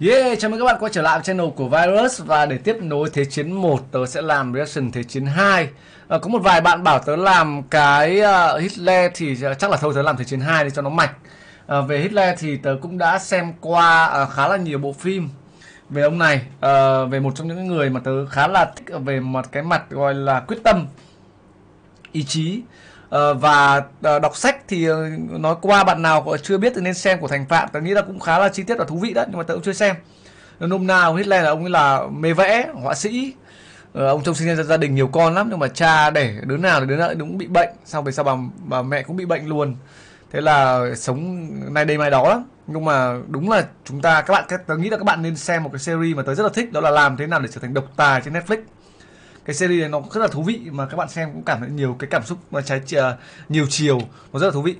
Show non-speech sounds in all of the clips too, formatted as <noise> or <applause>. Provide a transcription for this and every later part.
Yeah, chào mừng các bạn quay trở lại với channel của Virus. Và để tiếp nối Thế chiến 1 tớ sẽ làm reaction Thế chiến 2 à, ờ, Có một vài bạn bảo tớ làm cái uh, Hitler thì ờ, chắc là thôi tớ làm Thế chiến 2 để cho nó mạch à, Về Hitler thì tớ cũng đã xem qua uh, khá là nhiều bộ phim về ông này. Uh, Về một trong những người mà tớ khá là thích về một cái mặt gọi là quyết tâm Ý chí. Ờ, và ờ, đọc sách thì ờ, nói qua bạn nào chưa biết thì nên xem của Thành Phạm. Tôi nghĩ là cũng khá là chi tiết và thú vị đấy nhưng mà tôi cũng chưa xem. Nôm na ông Hitler là ông ấy là mê vẽ, họa sĩ. Ông trông sinh ra gia đình nhiều con lắm nhưng mà cha để đứa nào thì đứa nào cũng bị bệnh. Sau về sau bà bà mẹ cũng bị bệnh luôn. Thế là sống nay đây mai đó lắm. Nhưng mà đúng là chúng ta các bạn tôi nghĩ là các bạn nên xem một cái series mà tôi rất là thích đó là làm thế nào để trở thành độc tài trên Netflix cái series này nó rất là thú vị mà các bạn xem cũng cảm thấy nhiều cái cảm xúc mà trái uh, nhiều chiều nó rất là thú vị.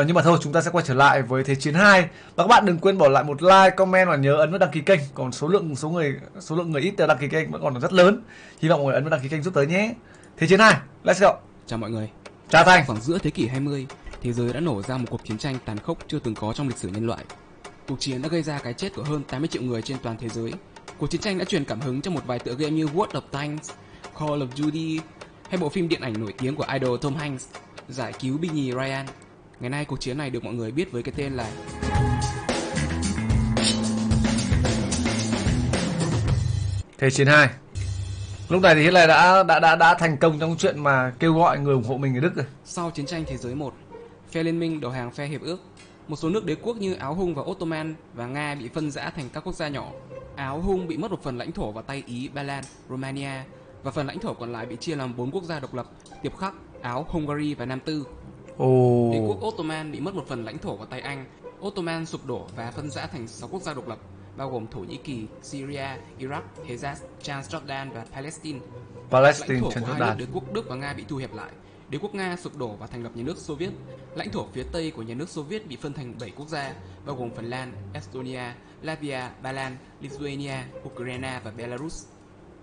Uh, nhưng mà thôi chúng ta sẽ quay trở lại với thế chiến 2 và các bạn đừng quên bỏ lại một like comment và nhớ ấn vào đăng ký kênh. Còn số lượng số người số lượng người ít đăng ký kênh vẫn còn rất lớn. Hy vọng mọi người ấn vào đăng ký kênh giúp tới nhé. Thế chiến 2 let's go. Chào mọi người. Chào thành. Khoảng giữa thế kỷ 20 thế giới đã nổ ra một cuộc chiến tranh tàn khốc chưa từng có trong lịch sử nhân loại. Cuộc chiến đã gây ra cái chết của hơn 80 triệu người trên toàn thế giới. Cuộc chiến tranh đã truyền cảm hứng cho một vài tựa game như World of Tanks Call of Duty hay bộ phim điện ảnh nổi tiếng của idol Tom Hanks giải cứu binh nhì Ryan. Ngày nay cuộc chiến này được mọi người biết với cái tên là Thế chiến 2 Lúc này thì Hitler đã đã đã đã thành công trong chuyện mà kêu gọi người ủng hộ mình ở Đức rồi. Sau chiến tranh thế giới 1, phe liên minh đầu hàng phe hiệp ước. Một số nước đế quốc như Áo Hung và Ottoman và Nga bị phân rã thành các quốc gia nhỏ. Áo Hung bị mất một phần lãnh thổ vào tay Ý, Ba Lan, Romania và phần lãnh thổ còn lại bị chia làm bốn quốc gia độc lập: Tiệp Khắc, Áo, Hungary và Nam Tư. Oh. Đế quốc Ottoman bị mất một phần lãnh thổ vào tay Anh. Ottoman sụp đổ và phân rã thành 6 quốc gia độc lập, bao gồm Thổ Nhĩ Kỳ, Syria, Iraq, Hejaz, Transjordan và Palestine. Palestine, lãnh thổ của hai nước đế quốc Đức và Nga bị thu hẹp lại. Đế quốc Nga sụp đổ và thành lập nhà nước Xô Viết. Lãnh thổ phía tây của nhà nước Xô Viết bị phân thành 7 quốc gia, bao gồm Phần Lan, Estonia, Latvia, Ba Lan, Lithuania, Ukraine và Belarus.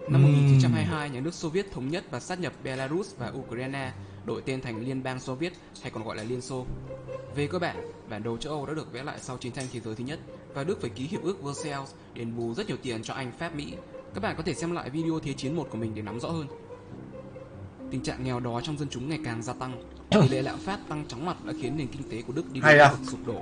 Năm 1922, nhà nước Xô Viết thống nhất và sát nhập Belarus và Ukraine, đổi tên thành Liên bang Xô Viết hay còn gọi là Liên Xô. Về cơ bản, bản đồ châu Âu đã được vẽ lại sau chiến tranh thế giới thứ nhất và Đức phải ký hiệp ước Versailles đền bù rất nhiều tiền cho Anh, Pháp, Mỹ. Các bạn có thể xem lại video Thế chiến 1 của mình để nắm rõ hơn. Tình trạng nghèo đói trong dân chúng ngày càng gia tăng. <coughs> Tỷ lệ lạm phát tăng chóng mặt đã khiến nền kinh tế của Đức đi đến à? sụp đổ.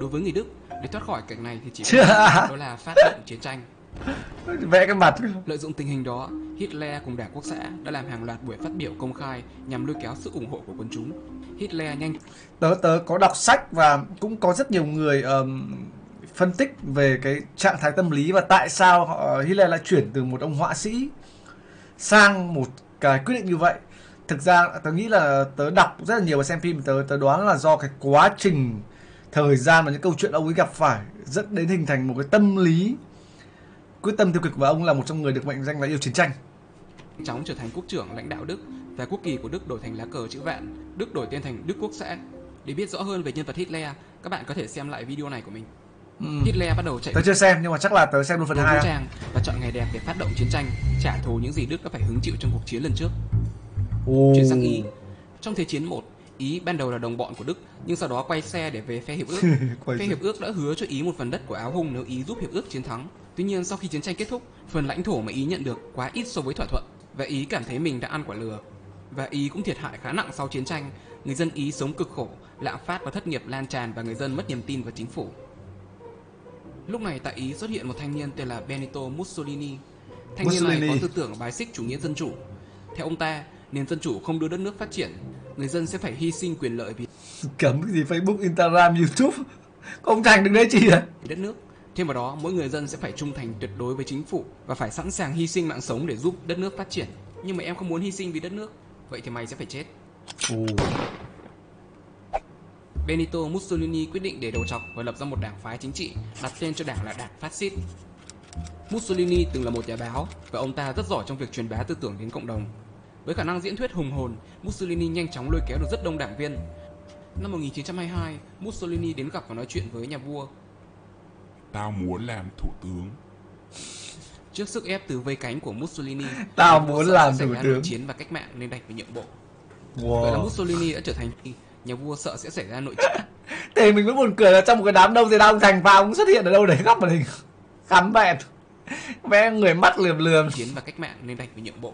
Đối với người Đức, để thoát khỏi cảnh này thì chỉ có đó là phát động chiến tranh <laughs> vẽ cái mặt. Lợi dụng tình hình đó Hitler cùng đảng quốc xã đã làm hàng loạt buổi phát biểu công khai nhằm lôi kéo sự ủng hộ của quân chúng. Hitler nhanh tớ tớ có đọc sách và cũng có rất nhiều người um, phân tích về cái trạng thái tâm lý và tại sao họ, Hitler lại chuyển từ một ông họa sĩ sang một cái quyết định như vậy. Thực ra tớ nghĩ là tớ đọc rất là nhiều và xem phim tớ tớ đoán là do cái quá trình thời gian và những câu chuyện ông ấy gặp phải dẫn đến hình thành một cái tâm lý quyết tâm tiêu cực và ông là một trong người được mệnh danh là yêu chiến tranh chóng trở thành quốc trưởng lãnh đạo Đức và quốc kỳ của Đức đổi thành lá cờ chữ vạn Đức đổi tên thành Đức Quốc xã để biết rõ hơn về nhân vật Hitler các bạn có thể xem lại video này của mình ừ. Hitler bắt đầu chạy tớ chưa xem nhưng mà chắc là tớ xem luôn phần hai trang và chọn ngày đẹp để phát động chiến tranh trả thù những gì Đức đã phải hứng chịu trong cuộc chiến lần trước oh. chuyển sang Ý trong thế chiến 1 Ý ban đầu là đồng bọn của Đức nhưng sau đó quay xe để về phe hiệp ước. <laughs> phe hiệp ước đã hứa cho Ý một phần đất của Áo Hung nếu Ý giúp hiệp ước chiến thắng. Tuy nhiên sau khi chiến tranh kết thúc, phần lãnh thổ mà Ý nhận được quá ít so với thỏa thuận và Ý cảm thấy mình đã ăn quả lừa. Và Ý cũng thiệt hại khá nặng sau chiến tranh. Người dân Ý sống cực khổ, lạm phát và thất nghiệp lan tràn và người dân mất niềm tin vào chính phủ. Lúc này tại Ý xuất hiện một thanh niên tên là Benito Mussolini. Thanh Mussolini. niên này có tư tưởng bài xích chủ nghĩa dân chủ. Theo ông ta, nền dân chủ không đưa đất nước phát triển, người dân sẽ phải hy sinh quyền lợi vì cấm cái gì Facebook, Instagram, YouTube. Không thành được đấy chị ạ. Đất nước Thêm vào đó, mỗi người dân sẽ phải trung thành tuyệt đối với chính phủ và phải sẵn sàng hy sinh mạng sống để giúp đất nước phát triển. Nhưng mà em không muốn hy sinh vì đất nước, vậy thì mày sẽ phải chết. Ồ. Benito Mussolini quyết định để đầu chọc và lập ra một đảng phái chính trị, đặt tên cho đảng là Đảng Phát xít. Mussolini từng là một nhà báo và ông ta rất giỏi trong việc truyền bá tư tưởng đến cộng đồng. Với khả năng diễn thuyết hùng hồn, Mussolini nhanh chóng lôi kéo được rất đông đảng viên. Năm 1922, Mussolini đến gặp và nói chuyện với nhà vua Tao muốn làm thủ tướng. Trước sức ép từ vây cánh của Mussolini, Tao muốn làm thủ tướng. chiến và cách mạng nên đành phải nhượng bộ. Wow. Vậy là Mussolini đã trở thành nhà vua sợ sẽ xảy ra nội chiến. <laughs> Thì mình vẫn buồn cười là trong một cái đám đông thì đang thành vào cũng xuất hiện ở đâu đấy góc màn hình. cắm vẹn vẽ người mắt lườm lườm chiến và cách mạng nên đành phải nhượng bộ.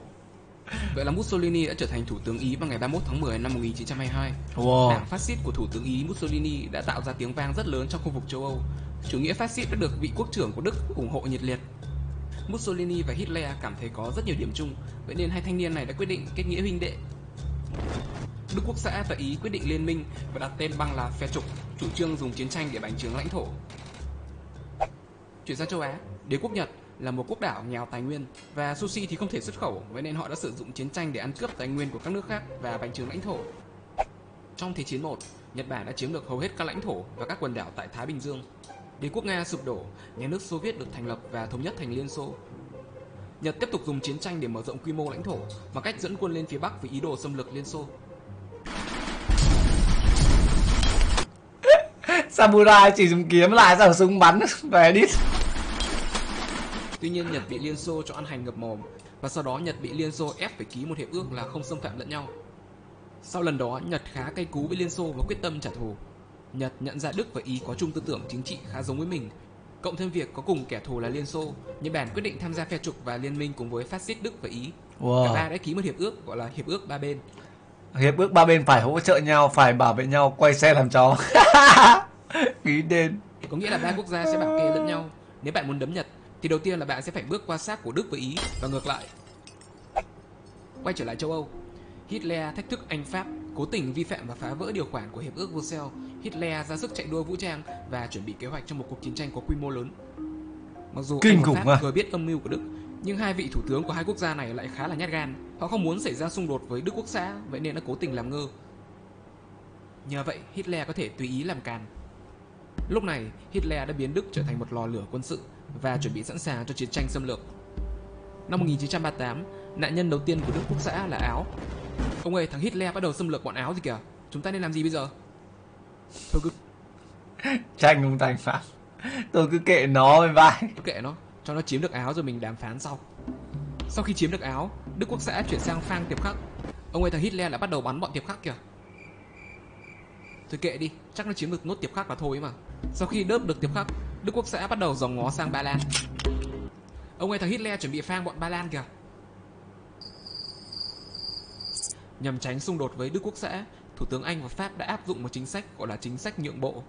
Vậy là Mussolini đã trở thành thủ tướng Ý vào ngày 31 tháng 10 năm 1922. wow Đảng phát xít của thủ tướng Ý Mussolini đã tạo ra tiếng vang rất lớn trong khu vực châu Âu. Chủ nghĩa phát xít đã được vị quốc trưởng của Đức ủng hộ nhiệt liệt. Mussolini và Hitler cảm thấy có rất nhiều điểm chung, vậy nên hai thanh niên này đã quyết định kết nghĩa huynh đệ. Đức Quốc xã và Ý quyết định liên minh và đặt tên băng là phe trục, chủ trương dùng chiến tranh để bành trướng lãnh thổ. Chuyển sang châu Á, đế quốc Nhật là một quốc đảo nghèo tài nguyên và sushi thì không thể xuất khẩu, vậy nên họ đã sử dụng chiến tranh để ăn cướp tài nguyên của các nước khác và bành trướng lãnh thổ. Trong Thế chiến 1, Nhật Bản đã chiếm được hầu hết các lãnh thổ và các quần đảo tại Thái Bình Dương. Đế quốc Nga sụp đổ, nhà nước Xô Viết được thành lập và thống nhất thành Liên Xô. Nhật tiếp tục dùng chiến tranh để mở rộng quy mô lãnh thổ bằng cách dẫn quân lên phía Bắc với ý đồ xâm lược Liên Xô. <laughs> samurai chỉ dùng kiếm lại ra súng bắn <laughs> về đít Tuy nhiên Nhật bị Liên Xô cho ăn hành ngập mồm và sau đó Nhật bị Liên Xô ép phải ký một hiệp ước là không xâm phạm lẫn nhau. Sau lần đó, Nhật khá cay cú với Liên Xô và quyết tâm trả thù. Nhật nhận ra Đức và Ý có chung tư tưởng chính trị khá giống với mình. Cộng thêm việc có cùng kẻ thù là Liên Xô, Nhật Bản quyết định tham gia phe trục và liên minh cùng với phát xít Đức và Ý. Cả ba wow. đã ký một hiệp ước gọi là hiệp ước ba bên. hiệp ước ba bên phải hỗ trợ nhau phải bảo vệ nhau quay xe làm chó <laughs> ký tên Có nghĩa là ba quốc gia sẽ bảo kê lẫn nhau. Nếu bạn muốn đấm Nhật, thì đầu tiên là bạn sẽ phải bước qua xác của Đức và Ý và ngược lại. Quay trở lại châu Âu, Hitler thách thức Anh Pháp cố tình vi phạm và phá vỡ điều khoản của hiệp ước Versailles. Hitler ra sức chạy đua vũ trang và chuẩn bị kế hoạch cho một cuộc chiến tranh có quy mô lớn. Mặc dù Kinh khủng Pháp à. thừa biết âm mưu của Đức, nhưng hai vị thủ tướng của hai quốc gia này lại khá là nhát gan. Họ không muốn xảy ra xung đột với Đức Quốc xã, vậy nên đã cố tình làm ngơ. Nhờ vậy, Hitler có thể tùy ý làm càn. Lúc này, Hitler đã biến Đức trở thành một lò lửa quân sự và chuẩn bị sẵn sàng cho chiến tranh xâm lược. Năm 1938, nạn nhân đầu tiên của Đức Quốc xã là Áo. Ông ơi, thằng Hitler bắt đầu xâm lược bọn Áo gì kìa. Chúng ta nên làm gì bây giờ? Thôi cứ, <laughs> tranh không thành pháp tôi cứ kệ nó với vai cứ kệ nó, cho nó chiếm được Áo rồi mình đàm phán sau. Sau khi chiếm được Áo, Đức Quốc xã chuyển sang phang tiệp khắc. Ông ơi, thằng Hitler đã bắt đầu bắn bọn tiệp khắc kìa. Thôi kệ đi, chắc nó chiếm được nốt tiệp khắc là thôi mà. Sau khi đớp được tiệp khắc, Đức Quốc xã bắt đầu dòng ngó sang Ba Lan. Ông ơi, thằng Hitler chuẩn bị phang bọn Ba Lan kìa. Nhằm tránh xung đột với Đức Quốc xã, Thủ tướng Anh và Pháp đã áp dụng một chính sách gọi là chính sách nhượng bộ.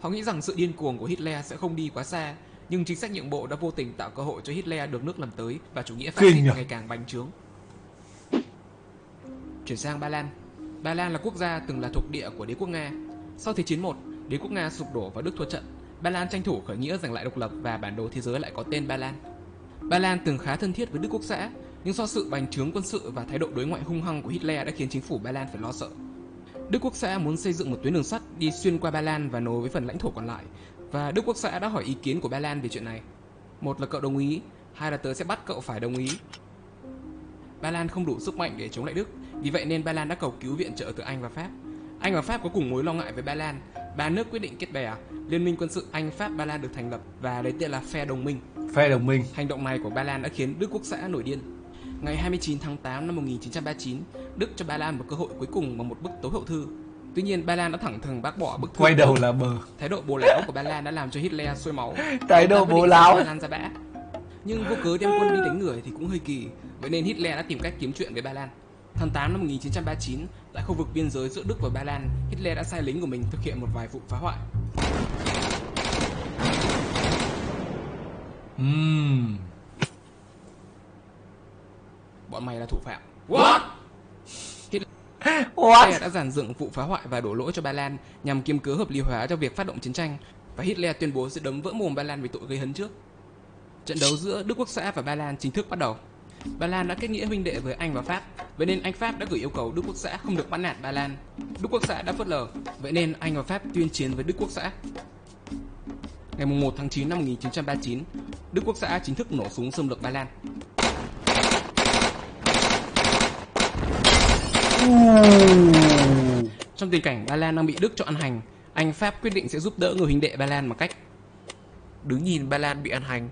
Họ nghĩ rằng sự điên cuồng của Hitler sẽ không đi quá xa, nhưng chính sách nhượng bộ đã vô tình tạo cơ hội cho Hitler được nước làm tới và chủ nghĩa phát xít ngày càng bành trướng. Chuyển sang Ba Lan. Ba Lan là quốc gia từng là thuộc địa của đế quốc Nga. Sau Thế chiến 1, đế quốc Nga sụp đổ và Đức thua trận. Ba Lan tranh thủ khởi nghĩa giành lại độc lập và bản đồ thế giới lại có tên Ba Lan. Ba Lan từng khá thân thiết với Đức Quốc xã, nhưng do sự bành trướng quân sự và thái độ đối ngoại hung hăng của Hitler đã khiến chính phủ Ba Lan phải lo sợ. Đức Quốc xã muốn xây dựng một tuyến đường sắt đi xuyên qua Ba Lan và nối với phần lãnh thổ còn lại, và Đức Quốc xã đã hỏi ý kiến của Ba Lan về chuyện này. Một là cậu đồng ý, hai là tớ sẽ bắt cậu phải đồng ý. Ba Lan không đủ sức mạnh để chống lại Đức, vì vậy nên Ba Lan đã cầu cứu viện trợ từ Anh và Pháp. Anh và Pháp có cùng mối lo ngại với Ba Lan. Ba nước quyết định kết bè, Liên minh quân sự Anh Pháp Ba Lan được thành lập và lấy tên là phe đồng minh. phe đồng minh Hành động này của Ba Lan đã khiến Đức Quốc xã nổi điên. Ngày 29 tháng 8 năm 1939, Đức cho Ba Lan một cơ hội cuối cùng bằng một bức tấu hậu thư. Tuy nhiên, Ba Lan đã thẳng thừng bác bỏ bức thư. quay đầu là bờ Thái độ bồ láo của Ba Lan đã làm cho Hitler sôi máu. <laughs> Thái độ bố láo. Ba Lan ra bã. Nhưng vô cớ đem quân đi đánh người thì cũng hơi kỳ, vậy nên Hitler đã tìm cách kiếm chuyện với Ba Lan. Tháng 8 năm 1939, tại khu vực biên giới giữa Đức và Ba Lan, Hitler đã sai lính của mình thực hiện một vài vụ phá hoại. Ừm. Bọn mày là thủ phạm. What? What? Hitler đã giàn dựng vụ phá hoại và đổ lỗi cho Ba Lan nhằm kiếm cớ hợp lý hóa cho việc phát động chiến tranh và Hitler tuyên bố sẽ đấm vỡ mồm Ba Lan vì tội gây hấn trước. Trận đấu giữa Đức Quốc xã và Ba Lan chính thức bắt đầu. Ba Lan đã kết nghĩa huynh đệ với Anh và Pháp, vậy nên Anh Pháp đã gửi yêu cầu Đức Quốc xã không được bắt nạt Ba Lan. Đức Quốc xã đã phớt lờ, vậy nên Anh và Pháp tuyên chiến với Đức Quốc xã. Ngày 1 tháng 9 năm 1939, Đức Quốc xã chính thức nổ súng xâm lược Ba Lan. Trong tình cảnh Ba Lan đang bị Đức cho ăn hành, Anh Pháp quyết định sẽ giúp đỡ người huynh đệ Ba Lan bằng cách đứng nhìn Ba Lan bị ăn hành.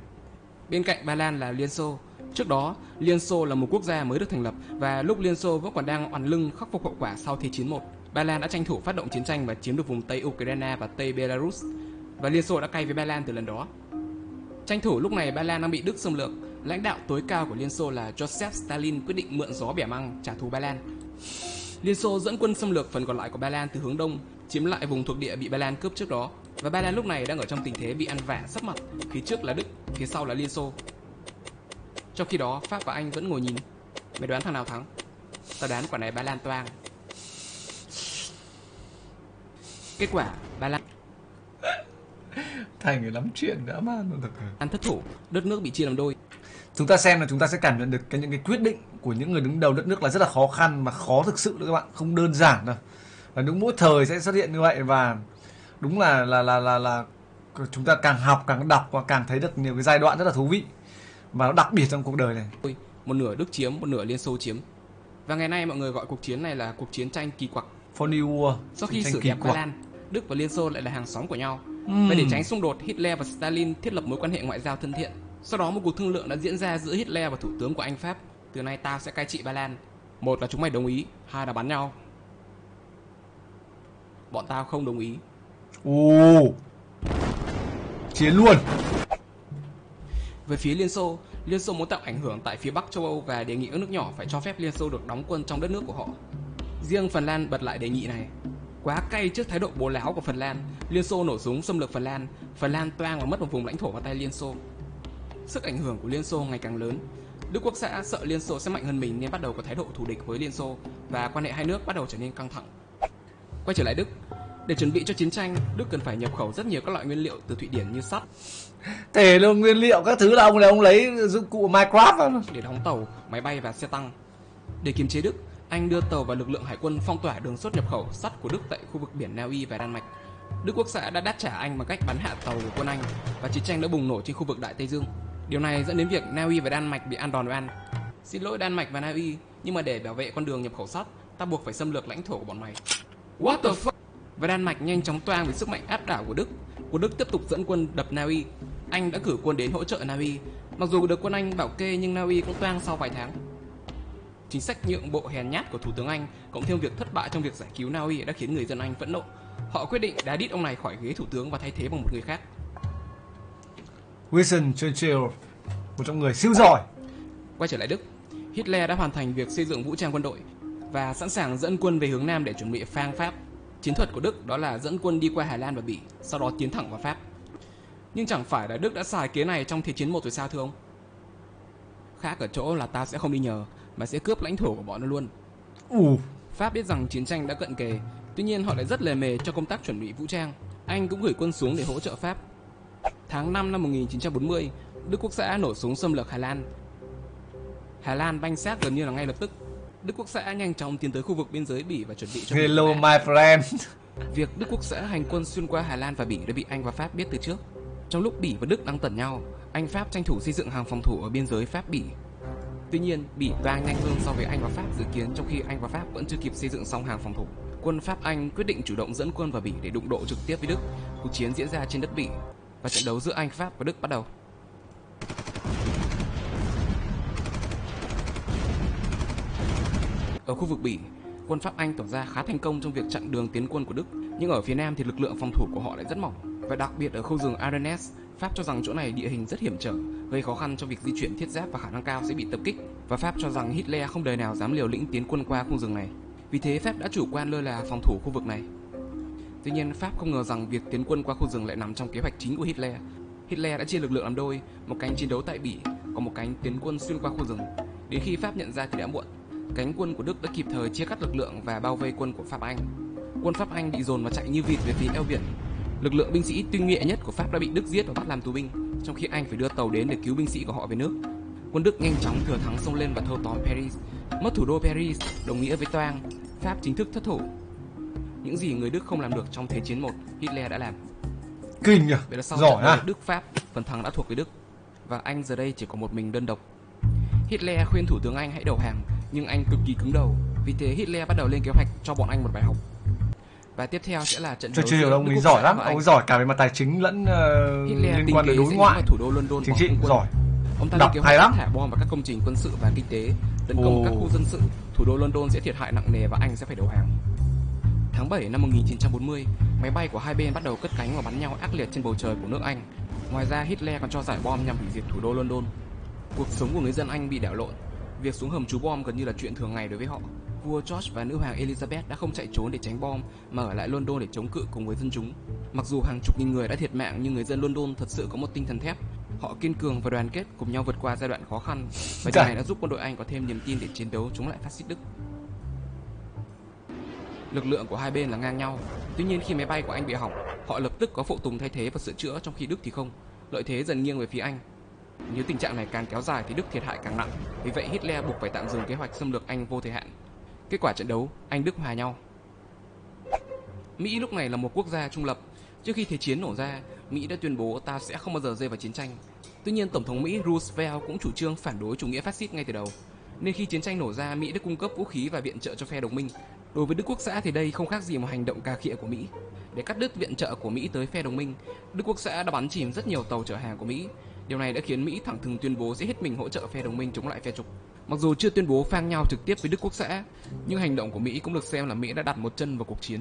Bên cạnh Ba Lan là Liên Xô. Trước đó, Liên Xô là một quốc gia mới được thành lập và lúc Liên Xô vẫn còn đang oằn lưng khắc phục hậu quả sau Thế chiến 1, Ba Lan đã tranh thủ phát động chiến tranh và chiếm được vùng Tây Ukraine và Tây Belarus. Và Liên Xô đã cay với Ba Lan từ lần đó. Tranh thủ lúc này Ba Lan đang bị Đức xâm lược, lãnh đạo tối cao của Liên Xô là Joseph Stalin quyết định mượn gió bẻ măng trả thù Ba Lan. Liên Xô dẫn quân xâm lược phần còn lại của Ba Lan từ hướng đông, chiếm lại vùng thuộc địa bị Ba Lan cướp trước đó. Và Ba Lan lúc này đang ở trong tình thế bị ăn vả sắp mặt, phía trước là Đức, phía sau là Liên Xô. Trong khi đó, Pháp và Anh vẫn ngồi nhìn. Mày đoán thằng nào thắng? Tao đoán quả này Ba Lan toang. Kết quả, Ba Lan Thành người lắm chuyện đã thật ăn thất thủ, đất nước bị chia làm đôi. Chúng ta xem là chúng ta sẽ cảm nhận được cái những cái quyết định của những người đứng đầu đất nước là rất là khó khăn và khó thực sự các bạn không đơn giản đâu và đúng mỗi thời sẽ xuất hiện như vậy và đúng là là là là là chúng ta càng học càng đọc và càng thấy được nhiều cái giai đoạn rất là thú vị và nó đặc biệt trong cuộc đời này một nửa Đức chiếm, một nửa Liên Xô chiếm. Và ngày nay mọi người gọi cuộc chiến này là cuộc chiến tranh kỳ quặc. Funny War Sau khi kỳ đẹp Ba. Lan, Đức và Liên Xô lại là hàng xóm của nhau. Ừm. Và để tránh xung đột, Hitler và Stalin thiết lập mối quan hệ ngoại giao thân thiện. Sau đó một cuộc thương lượng đã diễn ra giữa Hitler và thủ tướng của Anh Pháp. Từ nay tao sẽ cai trị Ba Lan. Một là chúng mày đồng ý, hai là bắn nhau. Bọn tao không đồng ý. Ồ chiến luôn Về phía Liên Xô, Liên Xô muốn tạo ảnh hưởng tại phía Bắc châu Âu và đề nghị các nước nhỏ phải cho phép Liên Xô được đóng quân trong đất nước của họ. Riêng Phần Lan bật lại đề nghị này. Quá cay trước thái độ bố láo của Phần Lan, Liên Xô nổ súng xâm lược Phần Lan, Phần Lan toang và mất một vùng lãnh thổ vào tay Liên Xô. Sức ảnh hưởng của Liên Xô ngày càng lớn. Đức Quốc xã sợ Liên Xô sẽ mạnh hơn mình nên bắt đầu có thái độ thù địch với Liên Xô và quan hệ hai nước bắt đầu trở nên căng thẳng. Quay trở lại Đức, để chuẩn bị cho chiến tranh, Đức cần phải nhập khẩu rất nhiều các loại nguyên liệu từ Thụy Điển như sắt, thể luôn nguyên liệu các thứ là ông này ông lấy dụng cụ Minecraft ra. để đóng tàu, máy bay và xe tăng. Để kiềm chế Đức, Anh đưa tàu và lực lượng hải quân phong tỏa đường xuất nhập khẩu sắt của Đức tại khu vực biển Na Uy và Đan Mạch. Đức Quốc xã đã đáp trả Anh bằng cách bắn hạ tàu của quân Anh và chiến tranh đã bùng nổ trên khu vực Đại Tây Dương. Điều này dẫn đến việc Na Uy và Đan Mạch bị ăn đòn oan. Xin lỗi Đan Mạch và Na Uy, nhưng mà để bảo vệ con đường nhập khẩu sắt, ta buộc phải xâm lược lãnh thổ của bọn mày. What the fuck? Và Đan Mạch nhanh chóng toang với sức mạnh áp đảo của Đức. Của Đức tiếp tục dẫn quân đập Na Uy. Anh đã cử quân đến hỗ trợ Na Uy. Mặc dù được quân Anh bảo kê nhưng Na Uy cũng toang sau vài tháng. Chính sách nhượng bộ hèn nhát của Thủ tướng Anh cộng thêm việc thất bại trong việc giải cứu Na Uy đã khiến người dân Anh phẫn nộ. Họ quyết định đá đít ông này khỏi ghế thủ tướng và thay thế bằng một người khác. Winston Churchill, một trong người siêu giỏi. Quay trở lại Đức, Hitler đã hoàn thành việc xây dựng vũ trang quân đội và sẵn sàng dẫn quân về hướng Nam để chuẩn bị phang Pháp. Chiến thuật của Đức đó là dẫn quân đi qua Hà Lan và Bỉ, sau đó tiến thẳng vào Pháp. Nhưng chẳng phải là Đức đã xài kế này trong Thế chiến 1 rồi sao thưa ông? Khác ở chỗ là ta sẽ không đi nhờ, mà sẽ cướp lãnh thổ của bọn nó luôn. Ù, Pháp biết rằng chiến tranh đã cận kề, tuy nhiên họ lại rất lề mề cho công tác chuẩn bị vũ trang. Anh cũng gửi quân xuống để hỗ trợ Pháp. Tháng 5 năm 1940, Đức Quốc xã nổ súng xâm lược Hà Lan. Hà Lan banh xác gần như là ngay lập tức. Đức Quốc xã nhanh chóng tiến tới khu vực biên giới Bỉ và chuẩn bị cho việc hello my friend. Việc Đức Quốc xã hành quân xuyên qua Hà Lan và Bỉ đã bị Anh và Pháp biết từ trước. Trong lúc Bỉ và Đức đang tẩn nhau, Anh Pháp tranh thủ xây dựng hàng phòng thủ ở biên giới Pháp Bỉ. Tuy nhiên, Bỉ toang nhanh hơn so với Anh và Pháp dự kiến trong khi Anh và Pháp vẫn chưa kịp xây dựng xong hàng phòng thủ. Quân Pháp Anh quyết định chủ động dẫn quân vào Bỉ để đụng độ trực tiếp với Đức. Cuộc chiến diễn ra trên đất Bỉ và trận đấu giữa Anh, Pháp và Đức bắt đầu. Ở khu vực Bỉ, quân Pháp Anh tỏ ra khá thành công trong việc chặn đường tiến quân của Đức, nhưng ở phía Nam thì lực lượng phòng thủ của họ lại rất mỏng. Và đặc biệt ở khu rừng Ardennes, Pháp cho rằng chỗ này địa hình rất hiểm trở, gây khó khăn cho việc di chuyển thiết giáp và khả năng cao sẽ bị tập kích. Và Pháp cho rằng Hitler không đời nào dám liều lĩnh tiến quân qua khu rừng này. Vì thế Pháp đã chủ quan lơ là phòng thủ khu vực này. Tuy nhiên Pháp không ngờ rằng việc tiến quân qua khu rừng lại nằm trong kế hoạch chính của Hitler. Hitler đã chia lực lượng làm đôi, một cánh chiến đấu tại Bỉ, còn một cánh tiến quân xuyên qua khu rừng. Đến khi Pháp nhận ra thì đã muộn. Cánh quân của Đức đã kịp thời chia cắt lực lượng và bao vây quân của Pháp Anh. Quân Pháp Anh bị dồn và chạy như vịt về phía eo biển. Lực lượng binh sĩ tinh nhuệ nhất của Pháp đã bị Đức giết và bắt làm tù binh, trong khi Anh phải đưa tàu đến để cứu binh sĩ của họ về nước. Quân Đức nhanh chóng thừa thắng xông lên và thâu tóm Paris. Mất thủ đô Paris đồng nghĩa với toang, Pháp chính thức thất thủ. Những gì người Đức không làm được trong Thế chiến 1, Hitler đã làm. Kinh nhỉ. Vậy là sau Giỏi ha. Đức Pháp, phần thắng đã thuộc về Đức và Anh giờ đây chỉ có một mình đơn độc. Hitler khuyên thủ tướng Anh hãy đầu hàng, nhưng Anh cực kỳ cứng đầu. Vì thế Hitler bắt đầu lên kế hoạch cho bọn Anh một bài học. Và tiếp theo sẽ là trận đấu Churchill giữa ông ấy giỏi lắm, ông giỏi cả về mặt tài chính lẫn Hitler liên quan đến đối ngoại. thủ đô London Chính trị giỏi. Ông ta Đọc lên kế hay hoạch lắm. thả bom vào các công trình quân sự và kinh tế, tấn công Ồ. các khu dân sự. Thủ đô London sẽ thiệt hại nặng nề và Anh sẽ phải đầu hàng. Tháng 7 năm 1940, máy bay của hai bên bắt đầu cất cánh và bắn nhau ác liệt trên bầu trời của nước Anh. Ngoài ra Hitler còn cho giải bom nhằm hủy diệt thủ đô London. Cuộc sống của người dân Anh bị đảo lộn. Việc xuống hầm trú bom gần như là chuyện thường ngày đối với họ. Vua George và nữ hoàng Elizabeth đã không chạy trốn để tránh bom mà ở lại London để chống cự cùng với dân chúng. Mặc dù hàng chục nghìn người đã thiệt mạng nhưng người dân London thật sự có một tinh thần thép. Họ kiên cường và đoàn kết cùng nhau vượt qua giai đoạn khó khăn và điều này đã giúp quân đội Anh có thêm niềm tin để chiến đấu chống lại phát xít Đức. Lực lượng của hai bên là ngang nhau. Tuy nhiên khi máy bay của Anh bị hỏng, họ lập tức có phụ tùng thay thế và sửa chữa trong khi Đức thì không. Lợi thế dần nghiêng về phía Anh. Nếu tình trạng này càng kéo dài thì Đức thiệt hại càng nặng. Vì vậy Hitler buộc phải tạm dừng kế hoạch xâm lược Anh vô thời hạn. Kết quả trận đấu, Anh Đức hòa nhau. Mỹ lúc này là một quốc gia trung lập. Trước khi thế chiến nổ ra, Mỹ đã tuyên bố ta sẽ không bao giờ rơi vào chiến tranh. Tuy nhiên Tổng thống Mỹ Roosevelt cũng chủ trương phản đối chủ nghĩa phát xít ngay từ đầu. Nên khi chiến tranh nổ ra, Mỹ đã cung cấp vũ khí và viện trợ cho phe đồng minh. Đối với Đức Quốc xã thì đây không khác gì một hành động cà khịa của Mỹ. Để cắt đứt viện trợ của Mỹ tới phe đồng minh, Đức Quốc xã đã bắn chìm rất nhiều tàu chở hàng của Mỹ. Điều này đã khiến Mỹ thẳng thừng tuyên bố sẽ hết mình hỗ trợ phe đồng minh chống lại phe trục. Mặc dù chưa tuyên bố phang nhau trực tiếp với Đức Quốc xã, nhưng hành động của Mỹ cũng được xem là Mỹ đã đặt một chân vào cuộc chiến.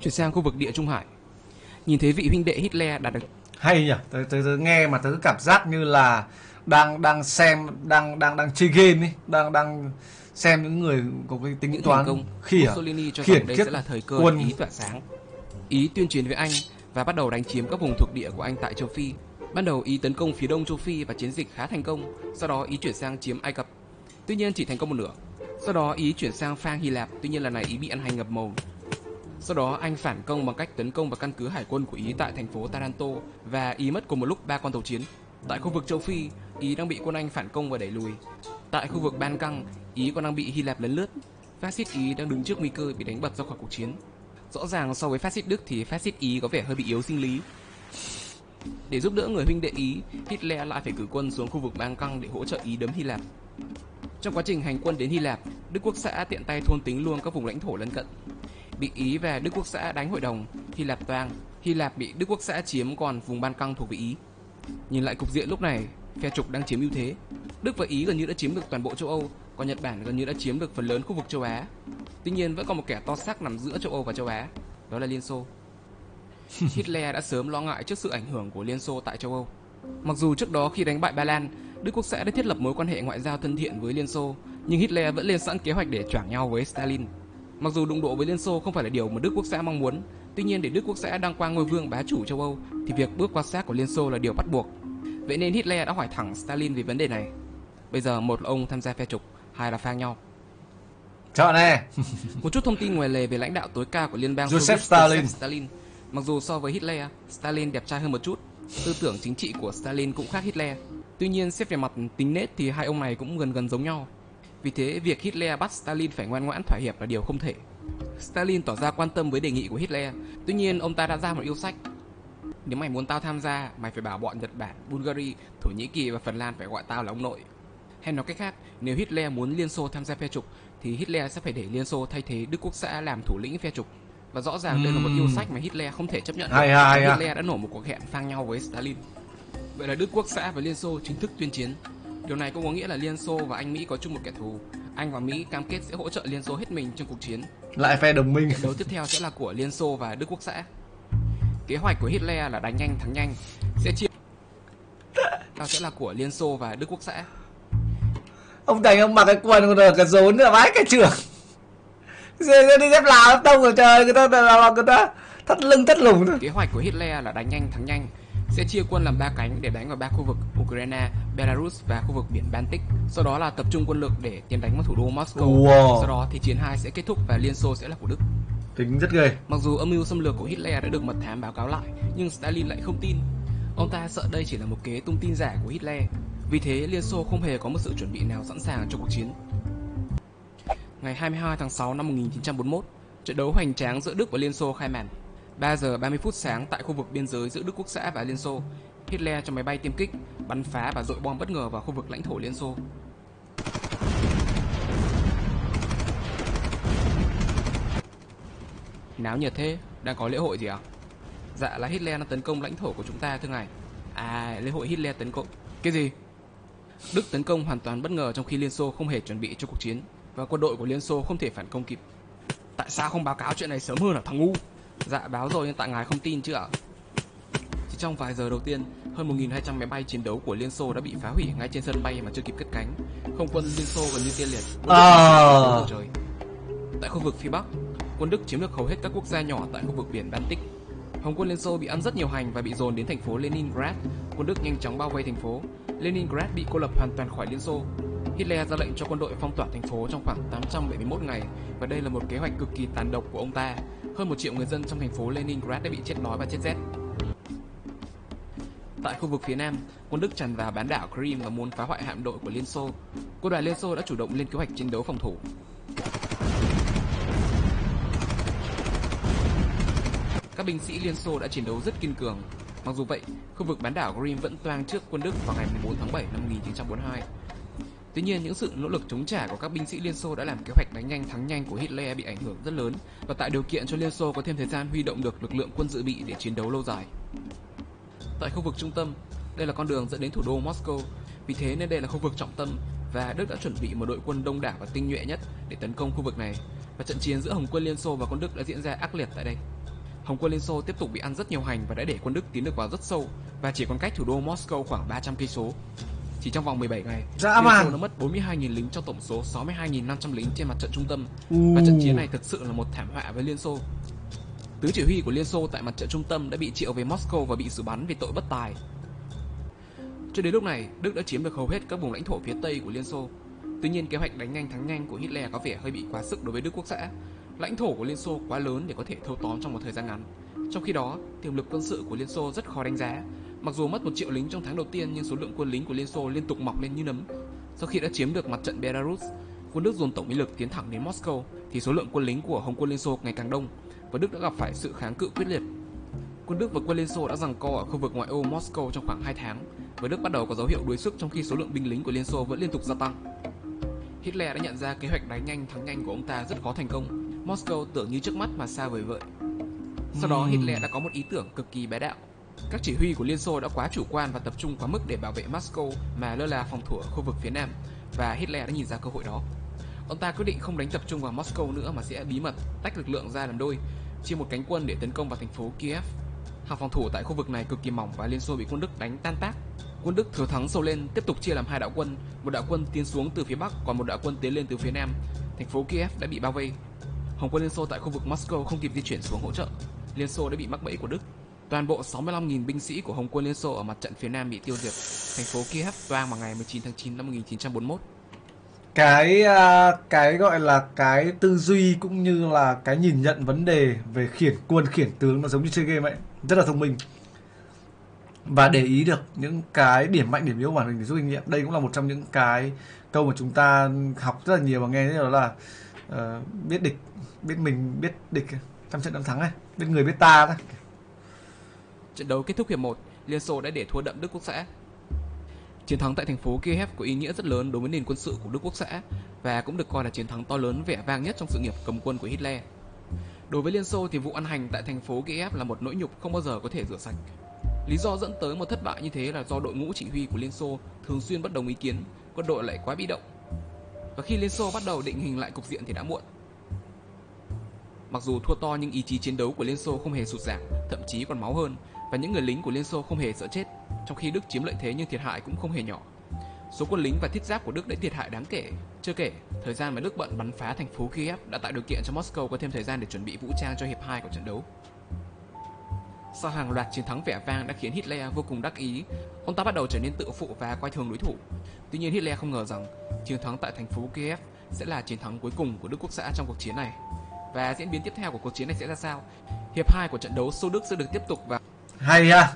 Chuyển sang khu vực địa Trung Hải. Nhìn thấy vị huynh đệ Hitler đạt được hay nhỉ tớ, tớ, tớ nghe mà tớ cảm giác như là đang đang xem đang đang đang chơi game đi đang đang xem những người có cái tính những toán công, khi à Mussolini cho khiển rằng đây kiếp sẽ là thời cơ quân. Ý tỏa sáng. Ý tuyên chiến với Anh và bắt đầu đánh chiếm các vùng thuộc địa của Anh tại châu Phi. Ban đầu Ý tấn công phía đông châu Phi và chiến dịch khá thành công, sau đó Ý chuyển sang chiếm Ai Cập. Tuy nhiên chỉ thành công một nửa. Sau đó Ý chuyển sang phang Hy Lạp, tuy nhiên lần này Ý bị ăn hành ngập màu. Sau đó Anh phản công bằng cách tấn công vào căn cứ hải quân của Ý tại thành phố Taranto và Ý mất cùng một lúc ba con tàu chiến. Tại khu vực châu Phi, Ý đang bị quân Anh phản công và đẩy lùi. Tại khu vực Ban Căng, Ý còn đang bị Hy Lạp lấn lướt. Phát xít Ý đang đứng trước nguy cơ bị đánh bật ra khỏi cuộc chiến. Rõ ràng so với phát xít Đức thì phát xít Ý có vẻ hơi bị yếu sinh lý. Để giúp đỡ người huynh đệ Ý, Hitler lại phải cử quân xuống khu vực Ban Căng để hỗ trợ Ý đấm Hy Lạp. Trong quá trình hành quân đến Hy Lạp, Đức Quốc xã tiện tay thôn tính luôn các vùng lãnh thổ lân cận. Bị Ý và Đức Quốc xã đánh hội đồng, Hy Lạp toang, Hy Lạp bị Đức Quốc xã chiếm còn vùng Ban Căng thuộc về Ý. Nhìn lại cục diện lúc này, phe trục đang chiếm ưu thế. Đức và Ý gần như đã chiếm được toàn bộ châu Âu, còn Nhật Bản gần như đã chiếm được phần lớn khu vực châu Á. Tuy nhiên vẫn còn một kẻ to xác nằm giữa châu Âu và châu Á, đó là Liên Xô. <laughs> Hitler đã sớm lo ngại trước sự ảnh hưởng của Liên Xô tại châu Âu. Mặc dù trước đó khi đánh bại Ba Lan, Đức Quốc xã đã thiết lập mối quan hệ ngoại giao thân thiện với Liên Xô, nhưng Hitler vẫn lên sẵn kế hoạch để choảng nhau với Stalin. Mặc dù đụng độ với Liên Xô không phải là điều mà Đức Quốc xã mong muốn, tuy nhiên để Đức Quốc xã đăng quang ngôi vương bá chủ châu Âu thì việc bước qua xác của Liên Xô là điều bắt buộc. Vậy nên Hitler đã hỏi thẳng Stalin về vấn đề này. Bây giờ một là ông tham gia phe trục, hai là phang nhau. chọn nè <laughs> Một chút thông tin ngoài lề về lãnh đạo tối cao của Liên bang Joseph Xô Viết, Stalin. Joseph Stalin. Mặc dù so với Hitler, Stalin đẹp trai hơn một chút, tư tưởng chính trị của Stalin cũng khác Hitler. Tuy nhiên xét về mặt tính nết thì hai ông này cũng gần gần giống nhau. Vì thế việc Hitler bắt Stalin phải ngoan ngoãn thỏa hiệp là điều không thể. Stalin tỏ ra quan tâm với đề nghị của Hitler, tuy nhiên ông ta đã ra một yêu sách. Nếu mày muốn tao tham gia, mày phải bảo bọn Nhật Bản, Bulgaria, Thổ Nhĩ Kỳ và Phần Lan phải gọi tao là ông nội. Hay nói cách khác, nếu Hitler muốn Liên Xô tham gia phe trục thì Hitler sẽ phải để Liên Xô thay thế Đức Quốc xã làm thủ lĩnh phe trục. Và rõ ràng đây là một yêu sách mà Hitler không thể chấp nhận. Hay ha, hay ha. Hitler đã nổ một cuộc hẹn phang nhau với Stalin. Vậy là Đức Quốc xã và Liên Xô chính thức tuyên chiến. Điều này cũng có nghĩa là Liên Xô và Anh Mỹ có chung một kẻ thù. Anh và Mỹ cam kết sẽ hỗ trợ Liên Xô hết mình trong cuộc chiến. lại phe đồng minh đấu tiếp theo sẽ là của Liên Xô và Đức Quốc xã. Kế hoạch của Hitler là đánh nhanh thắng nhanh, sẽ chia Đó sẽ là của Liên Xô và Đức Quốc xã. ông thành ông mặc cái quần được cái rốn nữa vãi cái trưởng Giờ đi dép lào tông rồi trời người ta là người ta thắt lưng thắt lủng thôi Kế hoạch của Hitler là đánh nhanh thắng nhanh, sẽ chia quân làm ba cánh để đánh vào ba khu vực Ukraine, Belarus và khu vực biển Baltic. Sau đó là tập trung quân lực để tiến đánh vào thủ đô Moscow. Wow. Sau đó thì chiến hai sẽ kết thúc và Liên Xô sẽ là của Đức. tính rất ghê Mặc dù âm mưu xâm lược của Hitler đã được mật thám báo cáo lại, nhưng Stalin lại không tin. Ông ta sợ đây chỉ là một kế tung tin giả của Hitler. Vì thế, Liên Xô không hề có một sự chuẩn bị nào sẵn sàng cho cuộc chiến. Ngày 22 tháng 6 năm 1941, trận đấu hoành tráng giữa Đức và Liên Xô khai màn. 3 giờ 30 phút sáng tại khu vực biên giới giữa Đức Quốc xã và Liên Xô, Hitler cho máy bay tiêm kích, bắn phá và dội bom bất ngờ vào khu vực lãnh thổ Liên Xô. Náo nhiệt thế, đang có lễ hội gì à? Dạ là Hitler đang tấn công lãnh thổ của chúng ta thưa ngài. À, lễ hội Hitler tấn công. Cái gì? Đức tấn công hoàn toàn bất ngờ trong khi Liên Xô không hề chuẩn bị cho cuộc chiến và quân đội của Liên Xô không thể phản công kịp. Tại sao không báo cáo chuyện này sớm hơn hả thằng ngu? Dạ báo rồi nhưng tại ngài không tin chứ ạ? Chỉ trong vài giờ đầu tiên, hơn 1.200 máy bay chiến đấu của Liên Xô đã bị phá hủy ngay trên sân bay mà chưa kịp cất cánh. Không quân Liên Xô gần như tiên liệt. Ờ. trời. Tại khu vực phía Bắc, quân Đức chiếm được hầu hết các quốc gia nhỏ tại khu vực biển Baltic. Hồng quân Liên Xô bị ăn rất nhiều hành và bị dồn đến thành phố Leningrad. Quân Đức nhanh chóng bao vây thành phố. Leningrad bị cô lập hoàn toàn khỏi Liên Xô. Hitler ra lệnh cho quân đội phong tỏa thành phố trong khoảng 871 ngày và đây là một kế hoạch cực kỳ tàn độc của ông ta. Hơn một triệu người dân trong thành phố Leningrad đã bị chết đói và chết rét. Tại khu vực phía Nam, quân Đức tràn vào bán đảo Crimea và muốn phá hoại hạm đội của Liên Xô. Quân đoàn Liên Xô đã chủ động lên kế hoạch chiến đấu phòng thủ. Các binh sĩ Liên Xô đã chiến đấu rất kiên cường. Mặc dù vậy, khu vực bán đảo Crimea vẫn toang trước quân Đức vào ngày 4 tháng 7 năm 1942. Tuy nhiên, những sự nỗ lực chống trả của các binh sĩ Liên Xô đã làm kế hoạch đánh nhanh thắng nhanh của Hitler bị ảnh hưởng rất lớn và tạo điều kiện cho Liên Xô có thêm thời gian huy động được lực lượng quân dự bị để chiến đấu lâu dài. Tại khu vực trung tâm, đây là con đường dẫn đến thủ đô Moscow, vì thế nên đây là khu vực trọng tâm và Đức đã chuẩn bị một đội quân đông đảo và tinh nhuệ nhất để tấn công khu vực này. Và trận chiến giữa Hồng quân Liên Xô và quân Đức đã diễn ra ác liệt tại đây. Hồng quân Liên Xô tiếp tục bị ăn rất nhiều hành và đã để quân Đức tiến được vào rất sâu và chỉ còn cách thủ đô Moscow khoảng 300 cây số. Chỉ trong vòng 17 ngày, Dã man. Đã mất 42.000 lính trong tổng số 62.500 lính trên mặt trận trung tâm và trận chiến này thực sự là một thảm họa với Liên Xô. Tướng chỉ huy của Liên Xô tại mặt trận trung tâm đã bị triệu về Moscow và bị xử bắn vì tội bất tài. Cho đến lúc này, Đức đã chiếm được hầu hết các vùng lãnh thổ phía Tây của Liên Xô. Tuy nhiên, kế hoạch đánh nhanh thắng nhanh của Hitler có vẻ hơi bị quá sức đối với Đức Quốc xã. Lãnh thổ của Liên Xô quá lớn để có thể thâu tóm trong một thời gian ngắn. Trong khi đó, tiềm lực quân sự của Liên Xô rất khó đánh giá. Mặc dù mất một triệu lính trong tháng đầu tiên, nhưng số lượng quân lính của Liên Xô liên tục mọc lên như nấm. Sau khi đã chiếm được mặt trận Belarus, quân Đức dồn tổng binh lực tiến thẳng đến Moscow, thì số lượng quân lính của Hồng quân Liên Xô ngày càng đông và Đức đã gặp phải sự kháng cự quyết liệt. Quân Đức và quân Liên Xô đã giằng co ở khu vực ngoại ô Moscow trong khoảng 2 tháng và Đức bắt đầu có dấu hiệu đuối sức trong khi số lượng binh lính của Liên Xô vẫn liên tục gia tăng. Hitler đã nhận ra kế hoạch đánh nhanh thắng nhanh của ông ta rất khó thành công. Moscow tưởng như trước mắt mà xa vời vợi. Sau đó. Hitler đã có một ý tưởng cực kỳ bá đạo. Các chỉ huy của Liên Xô đã quá chủ quan và tập trung quá mức để bảo vệ Moscow mà lơ là phòng thủ ở khu vực phía Nam và Hitler đã nhìn ra cơ hội đó. Ông ta quyết định không đánh tập trung vào Moscow nữa mà sẽ bí mật tách lực lượng ra làm đôi, chia một cánh quân để tấn công vào thành phố Kiev. Hàng phòng thủ tại khu vực này cực kỳ mỏng và Liên Xô bị quân Đức đánh tan tác. Quân Đức thừa thắng sâu lên, tiếp tục chia làm hai đạo quân, một đạo quân tiến xuống từ phía bắc, còn một đạo quân tiến lên từ phía nam. Thành phố Kiev đã bị bao vây. Hồng quân Liên Xô tại khu vực Moscow không kịp di chuyển xuống hỗ trợ. Liên Xô đã bị mắc bẫy của Đức. Toàn bộ 65.000 binh sĩ của Hồng quân Liên Xô ở mặt trận phía nam bị tiêu diệt. Thành phố Kiev toang vào ngày 19 tháng 9 năm 1941. cái à, cái gọi là cái tư duy cũng như là cái nhìn nhận vấn đề về khiển quân khiển tướng nó giống như chơi game ấy rất là thông minh và để ý được những cái điểm mạnh điểm yếu của bản mình để rút kinh nghiệm đây cũng là một trong những cái câu mà chúng ta học rất là nhiều và nghe đó là uh, biết địch biết mình biết địch trong trận đánh thắng này biết người biết ta thôi Trận đấu kết thúc hiệp 1, Liên Xô đã để thua đậm Đức Quốc xã. Chiến thắng tại thành phố Kiev có ý nghĩa rất lớn đối với nền quân sự của Đức Quốc xã và cũng được coi là chiến thắng to lớn vẻ vang nhất trong sự nghiệp cầm quân của Hitler. Đối với Liên Xô thì vụ ăn hành tại thành phố Kiev là một nỗi nhục không bao giờ có thể rửa sạch. Lý do dẫn tới một thất bại như thế là do đội ngũ chỉ huy của Liên Xô thường xuyên bất đồng ý kiến, quân đội lại quá bị động. Và khi Liên Xô bắt đầu định hình lại cục diện thì đã muộn. Mặc dù thua to nhưng ý chí chiến đấu của Liên Xô không hề sụt giảm, thậm chí còn máu hơn và những người lính của Liên Xô không hề sợ chết, trong khi Đức chiếm lợi thế nhưng thiệt hại cũng không hề nhỏ. Số quân lính và thiết giáp của Đức đã thiệt hại đáng kể. Chưa kể, thời gian mà Đức bận bắn phá thành phố Kiev đã tạo điều kiện cho Moscow có thêm thời gian để chuẩn bị vũ trang cho hiệp 2 của trận đấu. Sau hàng loạt chiến thắng vẻ vang đã khiến Hitler vô cùng đắc ý, ông ta bắt đầu trở nên tự phụ và coi thường đối thủ. Tuy nhiên Hitler không ngờ rằng chiến thắng tại thành phố Kiev sẽ là chiến thắng cuối cùng của Đức Quốc xã trong cuộc chiến này. Và diễn biến tiếp theo của cuộc chiến này sẽ ra sao? Hiệp 2 của trận đấu Xô Đức sẽ được tiếp tục vào hay ha.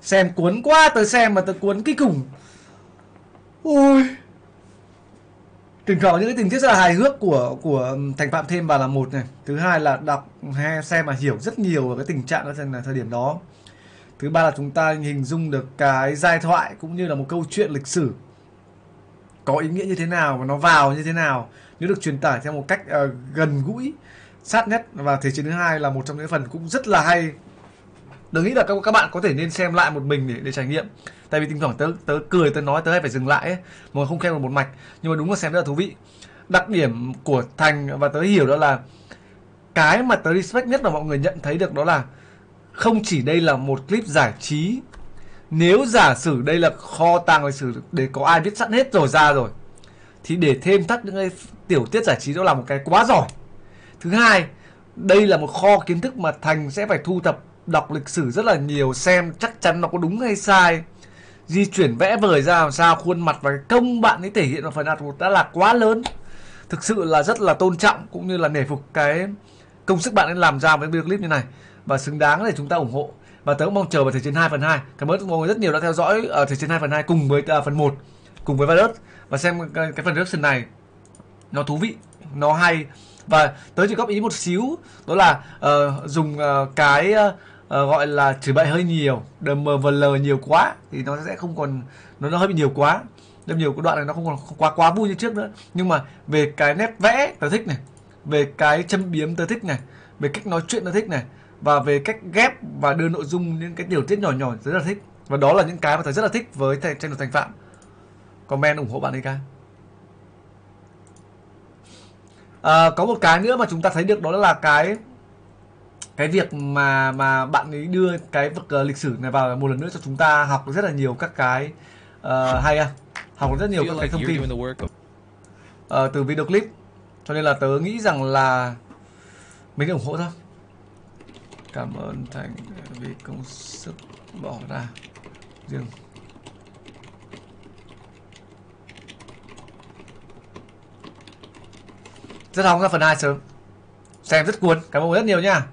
Xem cuốn quá tớ xem mà tớ cuốn kinh khủng. Ui thỉnh thoảng những cái tình tiết rất là hài hước của của thành phạm thêm vào là một này. Thứ hai là đọc hay xem mà hiểu rất nhiều về cái tình trạng đó rằng là thời điểm đó. Thứ ba là chúng ta hình dung được cái giai thoại cũng như là một câu chuyện lịch sử. Có ý nghĩa như thế nào và nó vào như thế nào. Nếu được truyền tải theo một cách uh, gần gũi sát nhất và thế chiến thứ hai là một trong những phần cũng rất là hay tớ nghĩ là các các bạn có thể nên xem lại một mình để để trải nghiệm. Tại vì thỉnh thoảng tớ tớ cười, tớ nói, tớ hay phải dừng lại ấy, mà không khen một một mạch. Nhưng mà đúng là xem rất là thú vị. Đặc điểm của thành và tớ hiểu đó là cái mà tớ respect nhất mà mọi người nhận thấy được đó là không chỉ đây là một clip giải trí, nếu giả sử đây là kho tàng lịch sử để có ai viết sẵn hết rồi ra rồi, thì để thêm thắt những cái tiểu tiết giải trí đó là một cái quá giỏi. Thứ hai, đây là một kho kiến thức mà thành sẽ phải thu thập đọc lịch sử rất là nhiều xem chắc chắn nó có đúng hay sai. Di chuyển vẽ vời ra làm sao khuôn mặt và cái công bạn ấy thể hiện vào phần art một đã là quá lớn. Thực sự là rất là tôn trọng cũng như là nể phục cái công sức bạn ấy làm ra với video clip như này. Và xứng đáng để chúng ta ủng hộ. Và tớ cũng mong chờ vào thể chiến 2 phần 2 cảm ơn mọi người rất nhiều đã theo dõi ờ, ở thể chiến 2 phần 2 cùng với uh, phần 1 cùng với virus và xem cái, cái phần reaction này nó thú vị nó hay. Và tớ chỉ góp ý một xíu đó là uh, dùng uh, cái uh, Ờ, gọi là chửi bậy hơi nhiều DMVL nhiều quá thì nó sẽ không còn nó nó hơi bị nhiều quá. Đâm nhiều cái đoạn này nó không còn quá quá vui như trước nữa. Nhưng mà về cái nét vẽ tớ thích này về cái châm biếm tớ thích này về cách nói chuyện tớ thích này và về cách ghép và đưa nội dung những cái tiểu tiết nhỏ nhỏ rất là thích. Và đó là những cái mà tớ rất là thích với tranh channel thành phạm. Comment ủng hộ bạn ấy cái. À, có một cái nữa mà chúng ta thấy được đó là cái cái việc mà mà bạn ấy đưa cái vực uh, lịch sử này vào một lần nữa cho chúng ta học rất là nhiều các cái uh, hay à học rất nhiều các cái thông tin. uh, từ video clip cho nên là tớ nghĩ rằng là mình ủng hộ thôi. Cảm ơn thành vì công sức bỏ ra. Riêng rất hóng ra phần 2 sớm. Xem rất cuốn. Cảm ơn rất nhiều nha